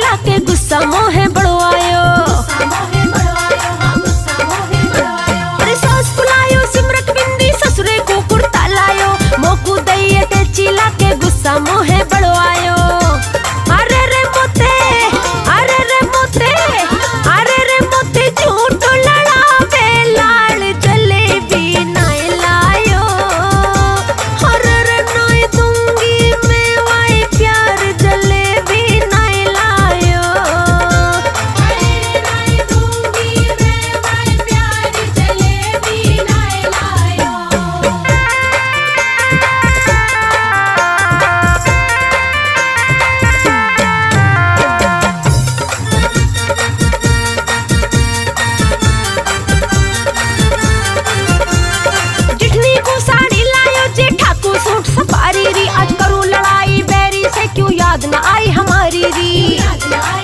टेची के गुस्सा मोहे तेरी।